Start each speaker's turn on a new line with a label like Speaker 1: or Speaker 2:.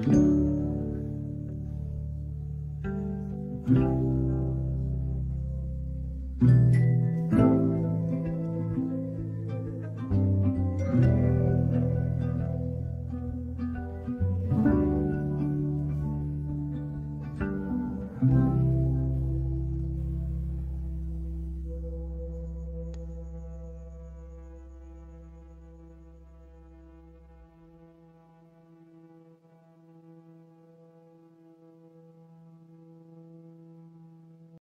Speaker 1: Mm-hmm.